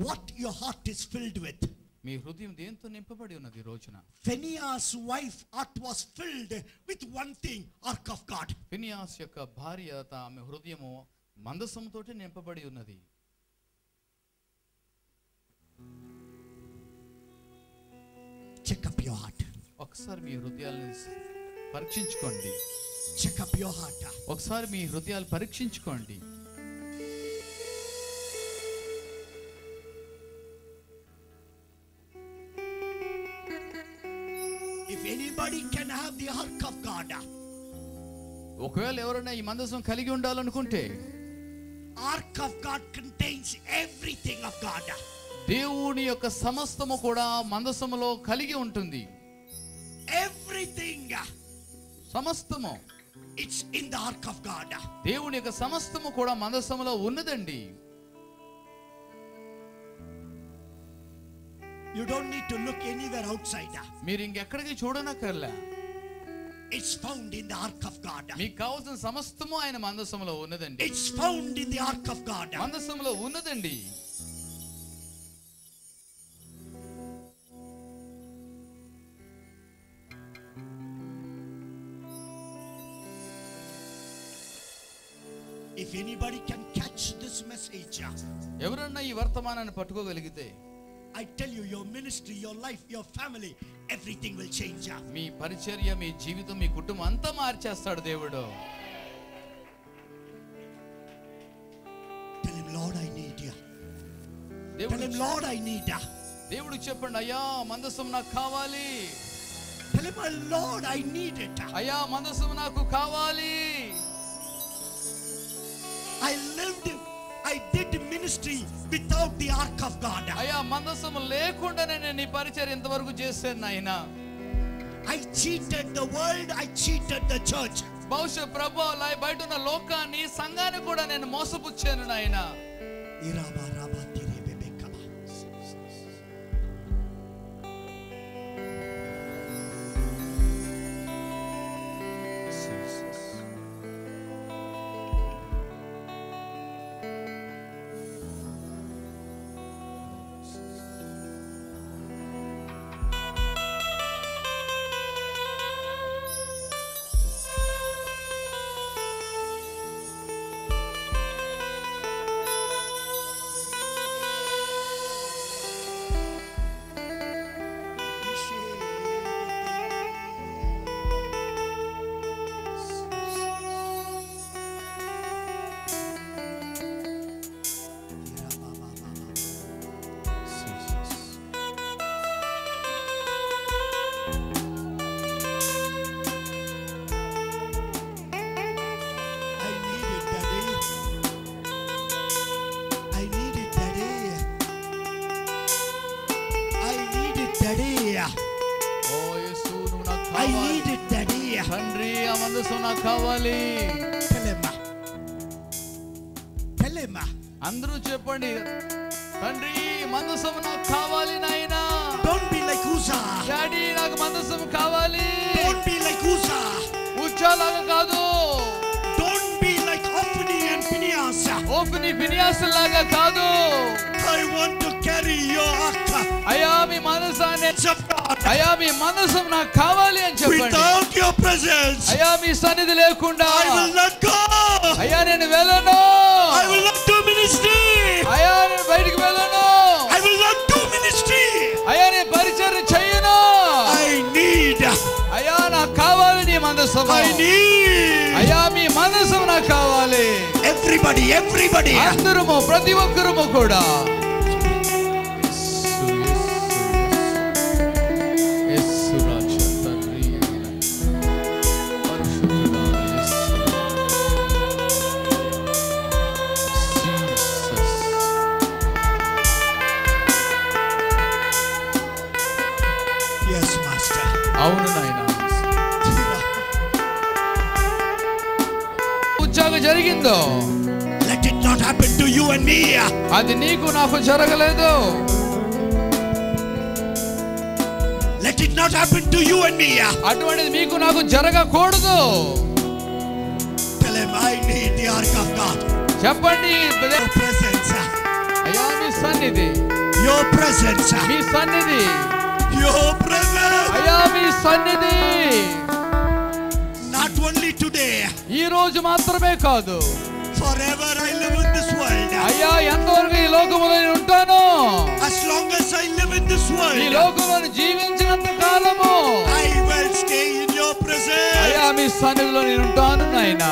What your heart is filled with మీ హృదయం దేంతో నింపబడి ఉన్నది రోజున? Phinehas wife heart was filled with one thing ark of God Phinehas యొక్క భార్య తమ హృదయము మందసముతో నింపబడి ఉన్నది. చెక్ అప్ యువర్ హార్ట్ ఒకసారి మీ హృదయాలను పరీక్షించుకోండి. చెక్ అప్ యువర్ హార్ట్ ఒకసారి మీ హృదయాలు పరీక్షించుకోండి. Anybody can have the Ark of God, ఒకవేళ ఎవరైనా ఈ మందసం కలిగి ఉండాలనుకుంటే Ark of God contains everything of God. దేవుని యొక్క సమస్తము కూడా మందసములో కలిగి ఉంటుంది Everything. సమస్తము It's in the Ark of God. దేవుని యొక్క సమస్తము కూడా మందసములో ఉన్నదండి you don't need to look anywhere outside మీరు ఇంకెక్కడికి చూడనక్కర్ల. It's found in the ark of God మీకు కావాల్సిన సమస్తము ఆయన మందసములో ఉన్నదండి. It's found in the ark of God మందసములో ఉన్నదండి. ఎవరన్నా ఈ వర్తమానాన్ని పట్టుకోగలిగితే I tell you, your ministry, your life, your family, everything will change. మీ పరిచర్య మీ జీవితం మీ కుటుంబం అంతా మార్చేస్తాడు దేవుడు Tell him, Lord, I need you. Tell దేవుడు him, Lord, I need you. దేవుడు చెప్పండి అయ్యా మందసం నాకు కావాలి Tell him, "Oh, Lord, I need it. అయ్యా మందసం నాకు కావాలి Ministry without the Ark of God. అయ్యా మందసం లేకుండానే నేను ఈ పరిచర్య ఇంతవరకు చేశాను నాయన I cheated the world, I cheated the church. బహుశా ప్రభు అలా బయట ఉన్న లోకాన్ని సంఘాన్ని కూడా నేను మోసపుచ్చాను నాయన Iraba, raba, tiri, కావాలి. అందరూ చెప్పండి తండ్రి మందసం నాకు కావాలి నాయన. డాడీ నాకు మందసం కావాలి. ఉచ్చాలాగా కాదు. లాగా కాదు. ఐ వాంట్ క్యారీ యువర్ అక్క అయ్యా మీ మనసు అనే చెప్ప అయ్యా మీ మనసం నాకు కావాలి అని చెప్పండి అయ్యా మీ సన్నిధి లేకుండా. అయ్యా నేను వెళ్ళను I will not do ministry. అయ్యా నేను బయటికి వెళ్ళను. అయ్యా. అయ్యా నాకు కావాలి నీ మనసం. అయ్యా మీ మనసం నాకు కావాలి Everybody, everybody. అందరము ప్రతి ఒక్కరము కూడా అది నీకు నాకు జరగలేదు Let it not happen to you and me. అటువంటిది మీకు నాకు జరగకూడదు Tell him I need the ark of God. చెప్పండి Your presence. అయ్యా మీ సన్నిధి your presence, మీ సన్నిధి your presence. అయ్యా మీ సన్నిధి Not only today, ఈ రోజు మాత్రమే కాదు జీవించినంత కాలము. I will stay in your presence అయ్యా మీ సన్నిధిలో నేను ఉంటాను నాయనా.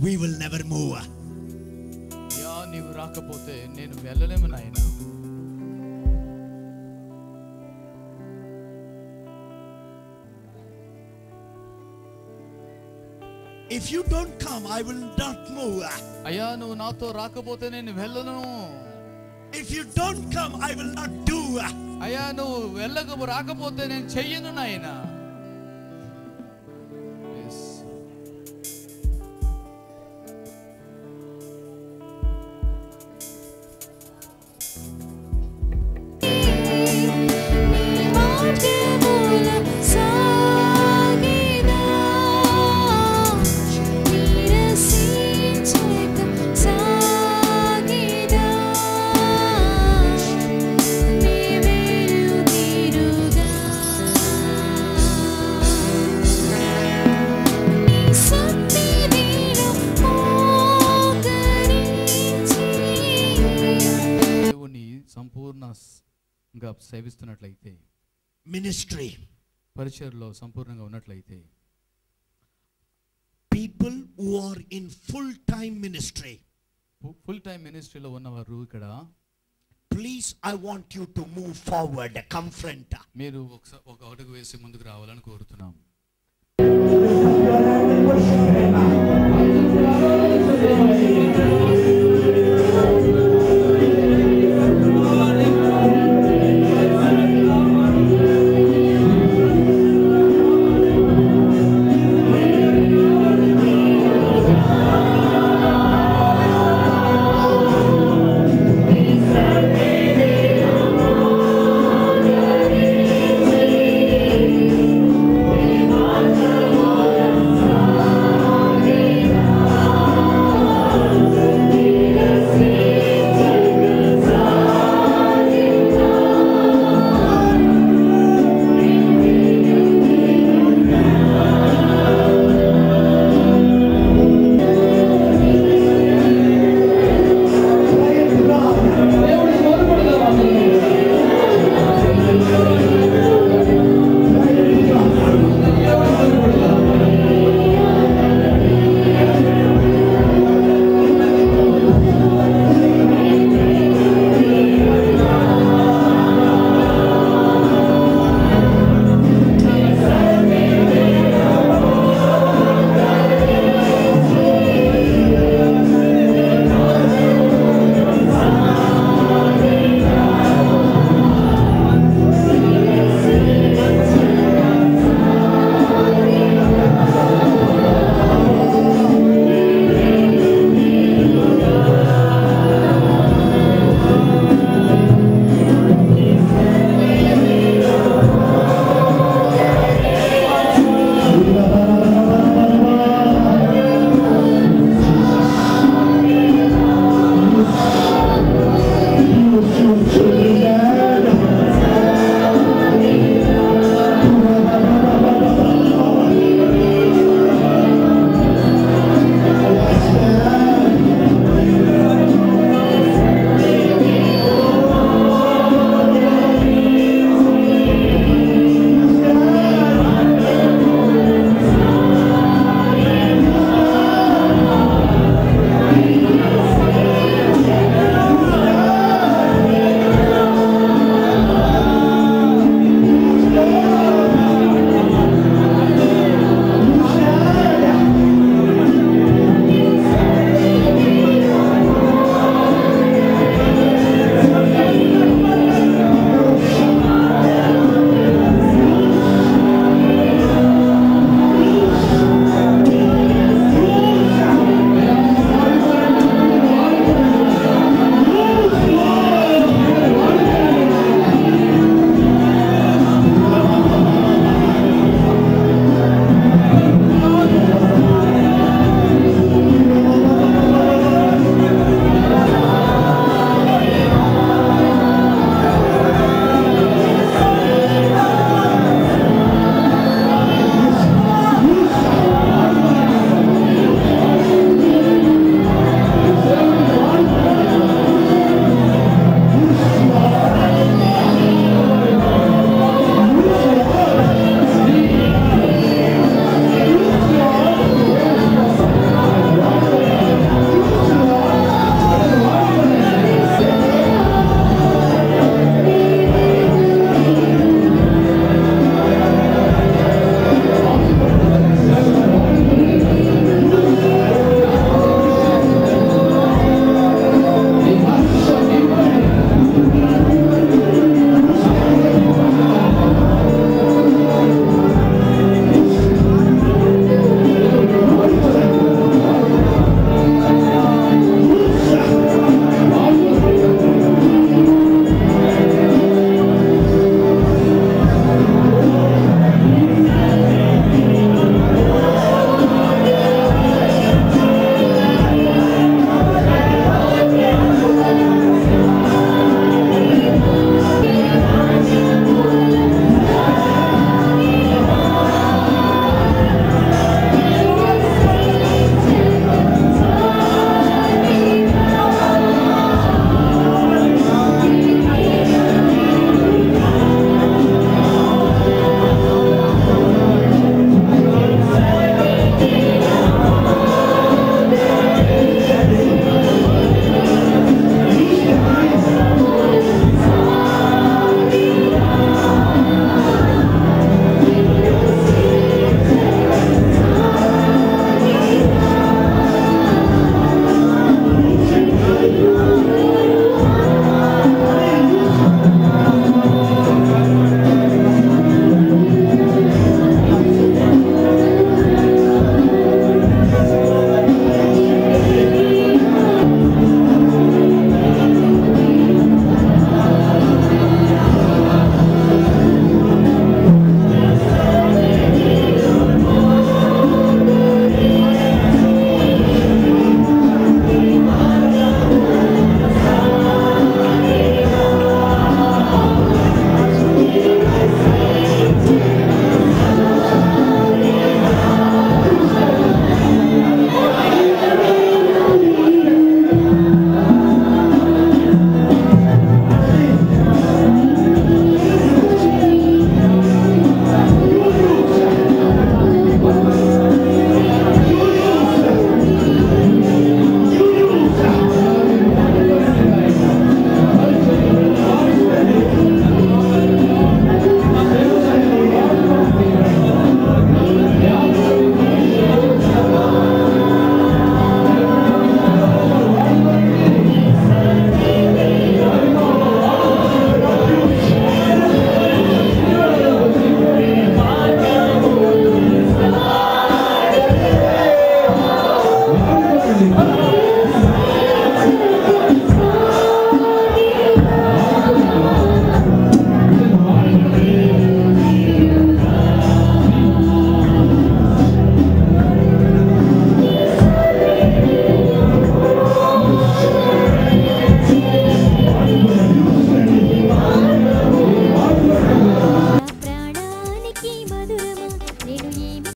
We will never move. అయ్యా నీవు రాకపోతే నేను వెళ్ళలేము నాయనా If you don't come, I will not move. అయ్యా నువ్వు నాతో రాకపోతే నేను వెళ్ళను If you don't come, I will not do. అయ్యా నువ్వు వెళ్ళక రాకపోతే నేను చెయ్యను నాయనా సంపూర్ణంగా సేవిస్తున్నట్లయితే Ministry. పరిచయలో సంపూర్ణంగా ఉన్నట్లయితే People who are in full time ministry. Full time మినిస్ట్రీలో ఉన్నవారు ఇక్కడ I want you to move forward, come front. మీరు ఒక అడుగు వేసి ముందుకు రావాలని కోరుతున్నాం